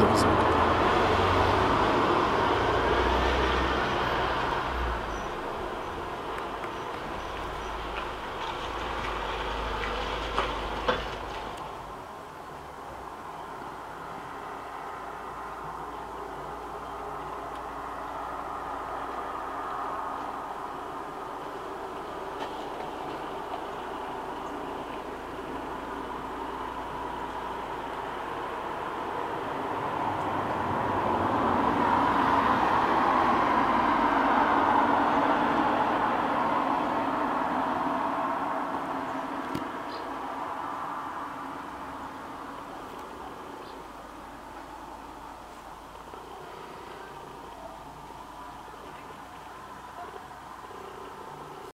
どうぞ